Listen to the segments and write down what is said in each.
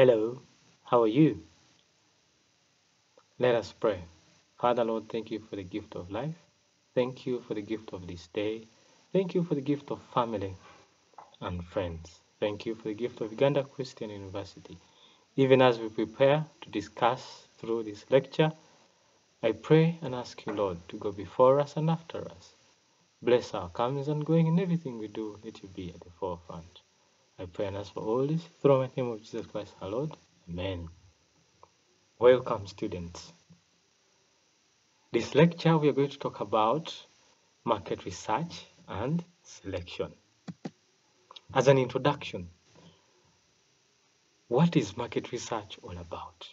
Hello, how are you? Let us pray. Father, Lord, thank you for the gift of life. Thank you for the gift of this day. Thank you for the gift of family and friends. Thank you for the gift of Uganda Christian University. Even as we prepare to discuss through this lecture, I pray and ask you, Lord, to go before us and after us. Bless our comings and going in everything we do. Let you be at the forefront. I pray and ask for all this through the name of Jesus Christ, our Lord. Amen. Welcome, students. This lecture, we are going to talk about market research and selection. As an introduction, what is market research all about?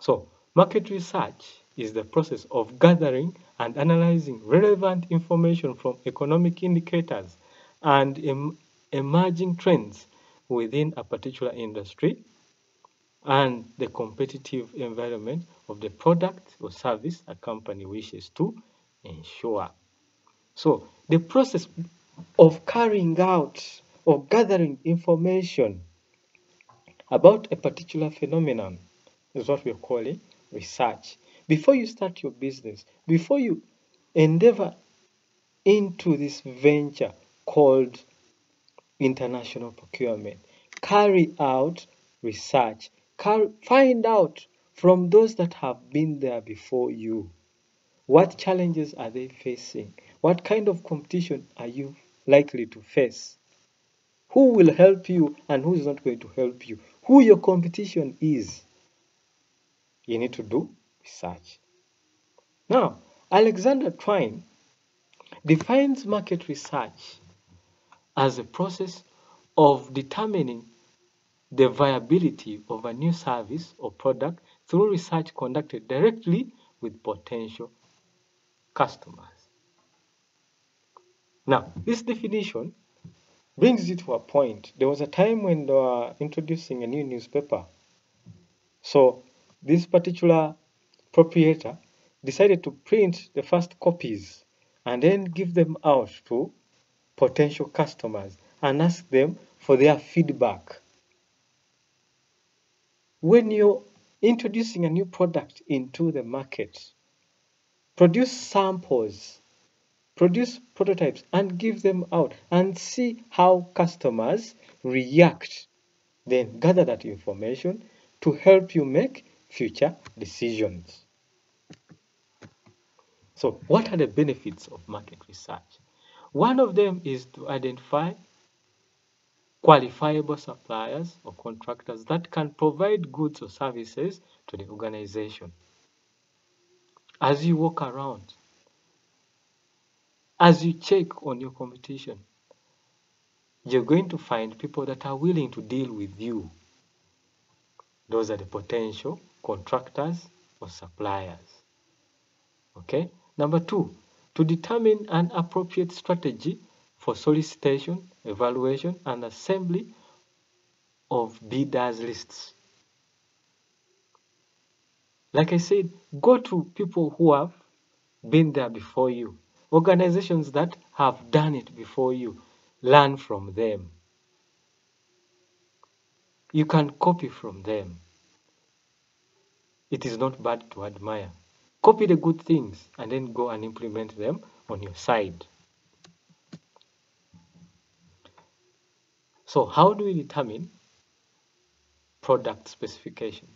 So, market research is the process of gathering and analyzing relevant information from economic indicators and emerging trends within a particular industry and the competitive environment of the product or service a company wishes to ensure. So the process of carrying out or gathering information about a particular phenomenon is what we're calling research. Before you start your business, before you endeavor into this venture called international procurement, carry out research, find out from those that have been there before you what challenges are they facing? What kind of competition are you likely to face? Who will help you and who is not going to help you? Who your competition is? You need to do research. Now, Alexander Twine defines market research as a process of determining the viability of a new service or product through research conducted directly with potential customers. Now, this definition brings you to a point. There was a time when they were introducing a new newspaper. So, this particular proprietor decided to print the first copies and then give them out to potential customers and ask them for their feedback. When you're introducing a new product into the market, produce samples, produce prototypes, and give them out and see how customers react. Then gather that information to help you make future decisions. So, what are the benefits of market research? One of them is to identify qualifiable suppliers or contractors that can provide goods or services to the organization. As you walk around, as you check on your competition, you're going to find people that are willing to deal with you. Those are the potential contractors or suppliers. Okay? Number two, to determine an appropriate strategy for solicitation, evaluation, and assembly of bidders lists. Like I said, go to people who have been there before you, organizations that have done it before you. Learn from them. You can copy from them. It is not bad to admire. Copy the good things and then go and implement them on your side. So how do we determine product specifications?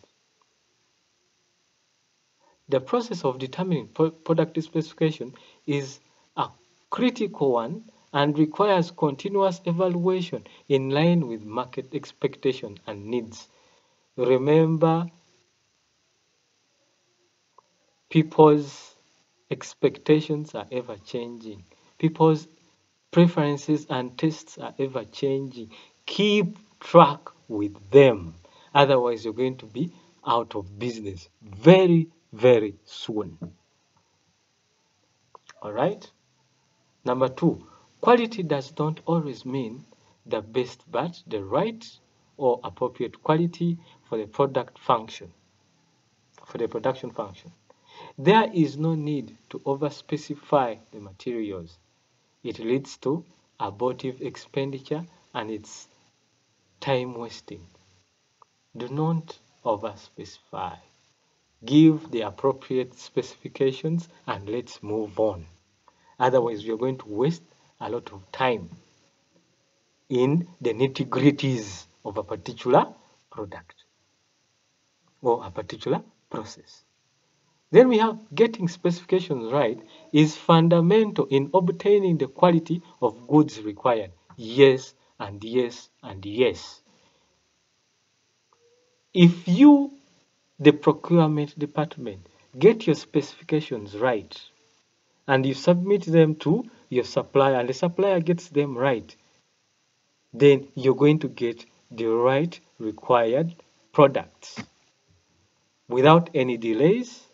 The process of determining product specification is a critical one and requires continuous evaluation in line with market expectation and needs. Remember, people's expectations are ever changing. People's preferences and tastes are ever changing. Keep track with them. Otherwise, you're going to be out of business very, very soon. All right? Number two, quality does not always mean the best, but the right or appropriate quality for the product function, for the production function. There is no need to overspecify the materials. It leads to abortive expenditure and it's time wasting. do not overspecify. Give the appropriate specifications and let's move on. Otherwise, you're going to waste a lot of time in the nitty gritties of a particular product or a particular process. Then we have getting specifications right is fundamental in obtaining the quality of goods required. Yes, and yes, and yes. If you, the procurement department, get your specifications right and you submit them to your supplier and the supplier gets them right, then you're going to get the right required products without any delays,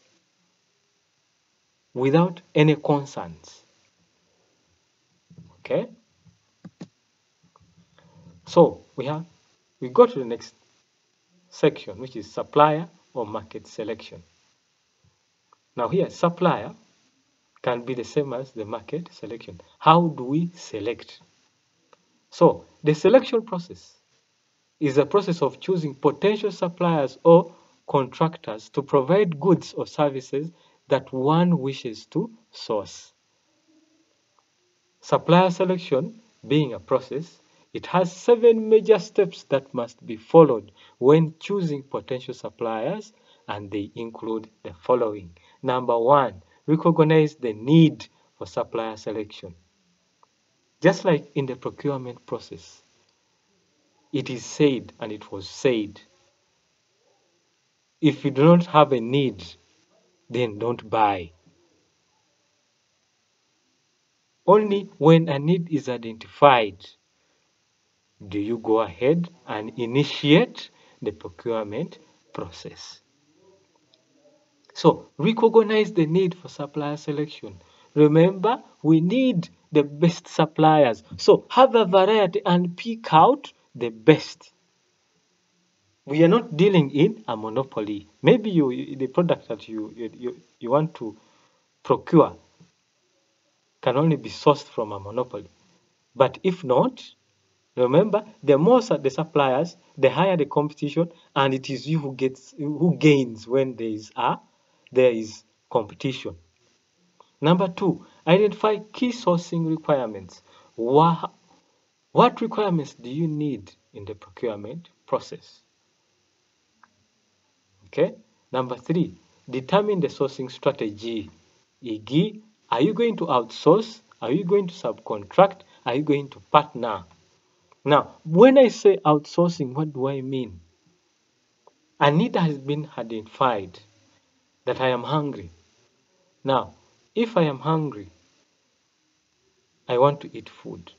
without any concerns. Okay? So we have we go to the next section, which is supplier or market selection. Now here, supplier can be the same as the market selection. How do we select? So the selection process is a process of choosing potential suppliers or contractors to provide goods or services that one wishes to source. Supplier selection being a process, it has seven major steps that must be followed when choosing potential suppliers and they include the following. Number one, recognize the need for supplier selection. Just like in the procurement process, it is said and it was said, if you do not have a need, then don't buy. Only when a need is identified do you go ahead and initiate the procurement process. So recognize the need for supplier selection. Remember, we need the best suppliers. So have a variety and pick out the best. We are not dealing in a monopoly. Maybe you the product that you, you, you want to procure can only be sourced from a monopoly. But if not, remember, the more the suppliers, the higher the competition, and it is you who gets who gains when there is a there is competition. Number two, identify key sourcing requirements. What, what requirements do you need in the procurement process? Okay. Number three, determine the sourcing strategy. E.g., are you going to outsource? Are you going to subcontract? Are you going to partner? Now, when I say outsourcing, what do I mean? A need has been identified that I am hungry. Now, if I am hungry, I want to eat food.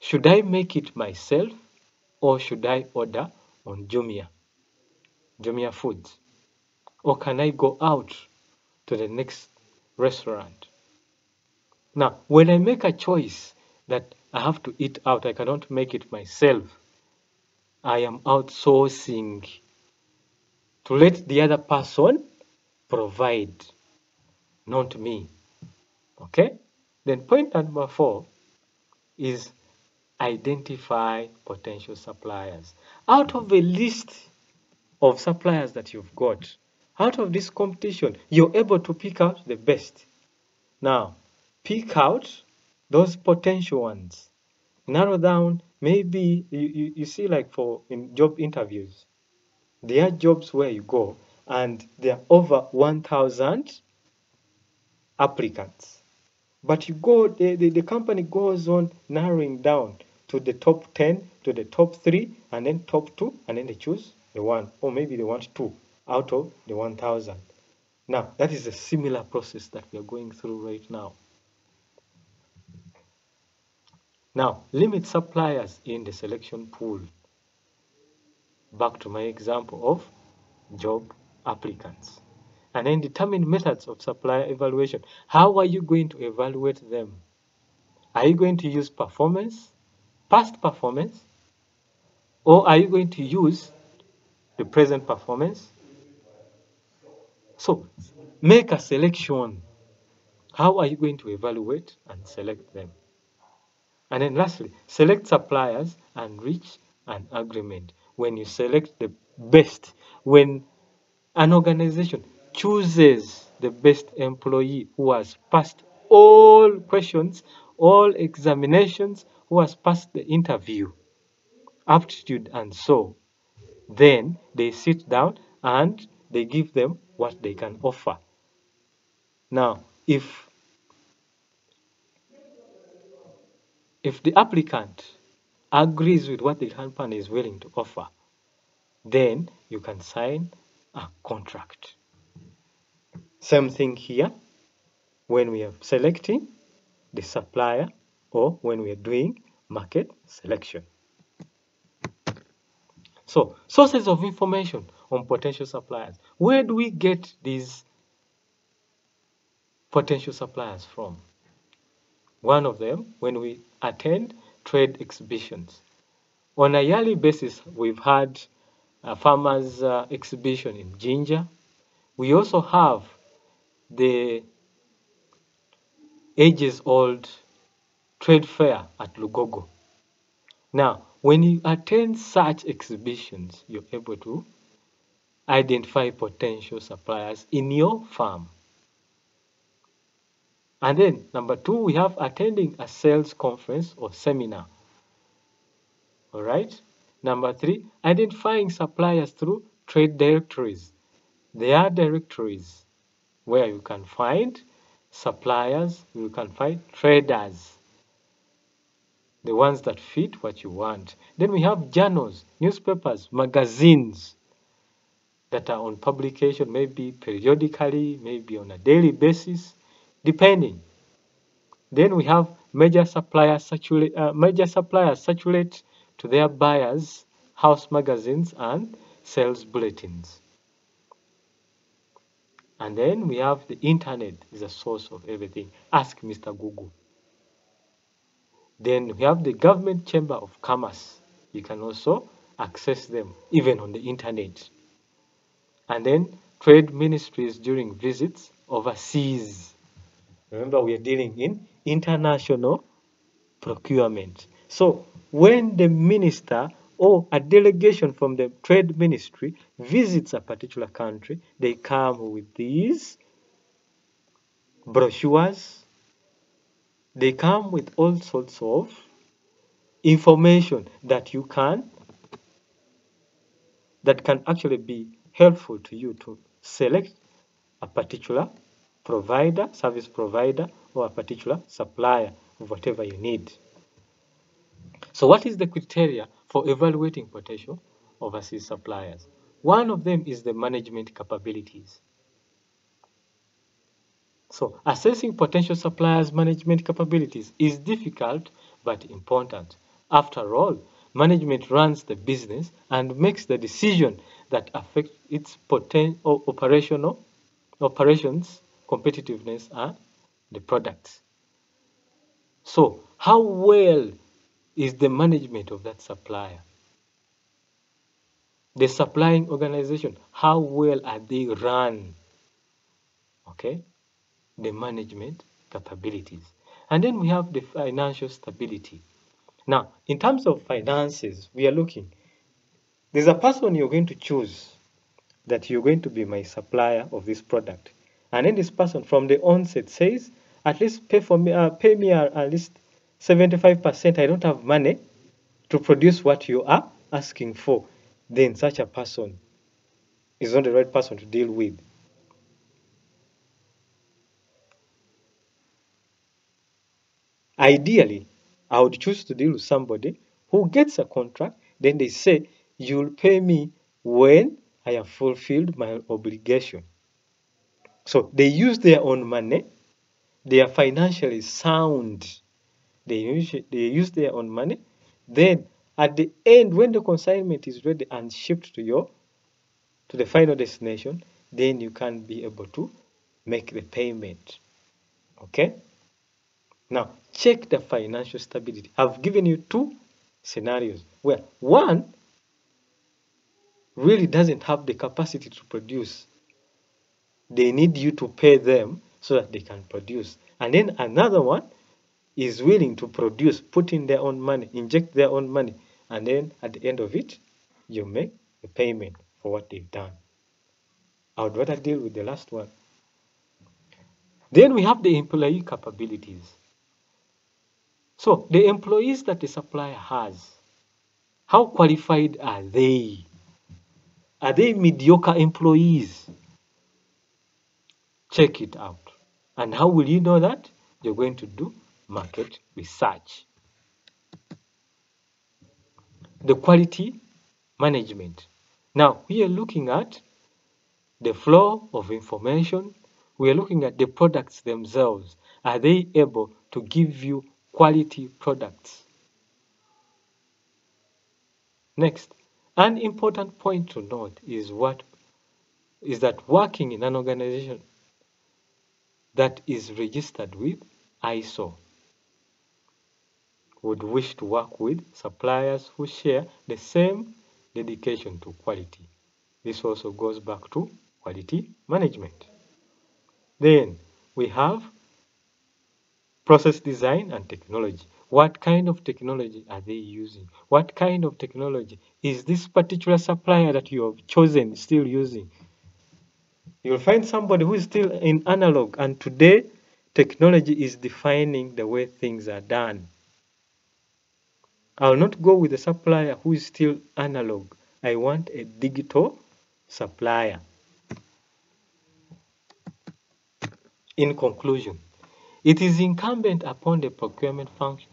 Should I make it myself or should I order on Jumia, Jumia Foods? Or can I go out to the next restaurant? Now, when I make a choice that I have to eat out, I cannot make it myself, I am outsourcing to let the other person provide, not me. Okay? Then point number four is identify potential suppliers. Out of a list of suppliers that you've got, out of this competition, you're able to pick out the best. Now, pick out those potential ones. Narrow down, maybe you, you, you see like for in job interviews, there are jobs where you go and there are over 1,000 applicants. But you go, the, the, the company goes on narrowing down to the top 10, to the top 3, and then top 2, and then they choose the one, or maybe they want 2 out of the 1,000. Now, that is a similar process that we are going through right now. Now, limit suppliers in the selection pool back to my example of job applicants. And then determine methods of supplier evaluation. How are you going to evaluate them? Are you going to use performance, past performance, or are you going to use the present performance? So make a selection. How are you going to evaluate and select them? And then lastly, select suppliers and reach an agreement when you select the best, when an organization chooses the best employee who has passed all questions, all examinations, who has passed the interview, aptitude and so, then they sit down and they give them what they can offer. Now, if if the applicant agrees with what the company is willing to offer, then you can sign a contract. Same thing here when we are selecting the supplier or when we are doing market selection. So, sources of information on potential suppliers. Where do we get these potential suppliers from? One of them, when we attend trade exhibitions. On a yearly basis, we've had a farmers uh, exhibition in Jinja. We also have the ages old trade fair at Lugogo. Now, when you attend such exhibitions, you're able to identify potential suppliers in your farm. And then number two, we have attending a sales conference or seminar. All right. Number three, identifying suppliers through trade directories. There are directories where you can find suppliers, you can find traders, the ones that fit what you want. Then we have journals, newspapers, magazines that are on publication, maybe periodically, maybe on a daily basis depending. Then we have major suppliers saturate, uh, major suppliers saturate to their buyers house magazines and sales bulletins. And then we have the internet is a source of everything. Ask Mr. Google. Then we have the government chamber of commerce. You can also access them even on the internet. And then trade ministries during visits overseas. Remember, we are dealing in international procurement. So when the minister or a delegation from the trade ministry visits a particular country, they come with these brochures. They come with all sorts of information that you can that can actually be helpful to you to select a particular provider, service provider, or a particular supplier of whatever you need. So what is the criteria for evaluating potential overseas suppliers? One of them is the management capabilities. So assessing potential suppliers' management capabilities is difficult but important. After all, management runs the business and makes the decision that affect its potential operational operations competitiveness and the products. So how well is the management of that supplier? The supplying organization, how well are they run? Okay, the management capabilities. And then we have the financial stability. Now, in terms of finances, we are looking. There's a person you're going to choose that you're going to be my supplier of this product. And then this person from the onset says, at least pay for me, uh, pay me at least 75%. I don't have money to produce what you are asking for. Then such a person is not the right person to deal with. Ideally, I would choose to deal with somebody who gets a contract, then they say, You'll pay me when I have fulfilled my obligation. So they use their own money. They are financially sound. They use, they use their own money. Then at the end, when the consignment is ready and shipped to your to the final destination, then you can be able to make the payment. Okay? Now, check the financial stability. I've given you two scenarios where one really doesn't have the capacity to produce they need you to pay them so that they can produce. And then another one is willing to produce, put in their own money, inject their own money, and then at the end of it, you make a payment for what they've done. I would rather deal with the last one. Then we have the employee capabilities. So the employees that the supplier has, how qualified are they? Are they mediocre employees? Check it out. And how will you know that? You're going to do market research. The quality management. Now, we are looking at the flow of information. We are looking at the products themselves. Are they able to give you quality products? Next, an important point to note is what is that working in an organization that is registered with ISO would wish to work with suppliers who share the same dedication to quality. This also goes back to quality management. Then we have process design and technology. What kind of technology are they using? What kind of technology is this particular supplier that you have chosen still using? You'll find somebody who is still in analog, and today technology is defining the way things are done. I'll not go with a supplier who is still analog. I want a digital supplier. In conclusion, it is incumbent upon the procurement function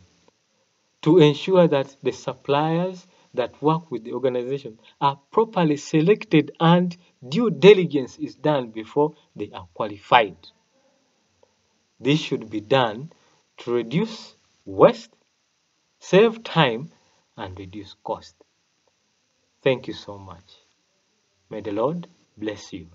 to ensure that the suppliers that work with the organization are properly selected and due diligence is done before they are qualified. This should be done to reduce waste, save time, and reduce cost. Thank you so much. May the Lord bless you.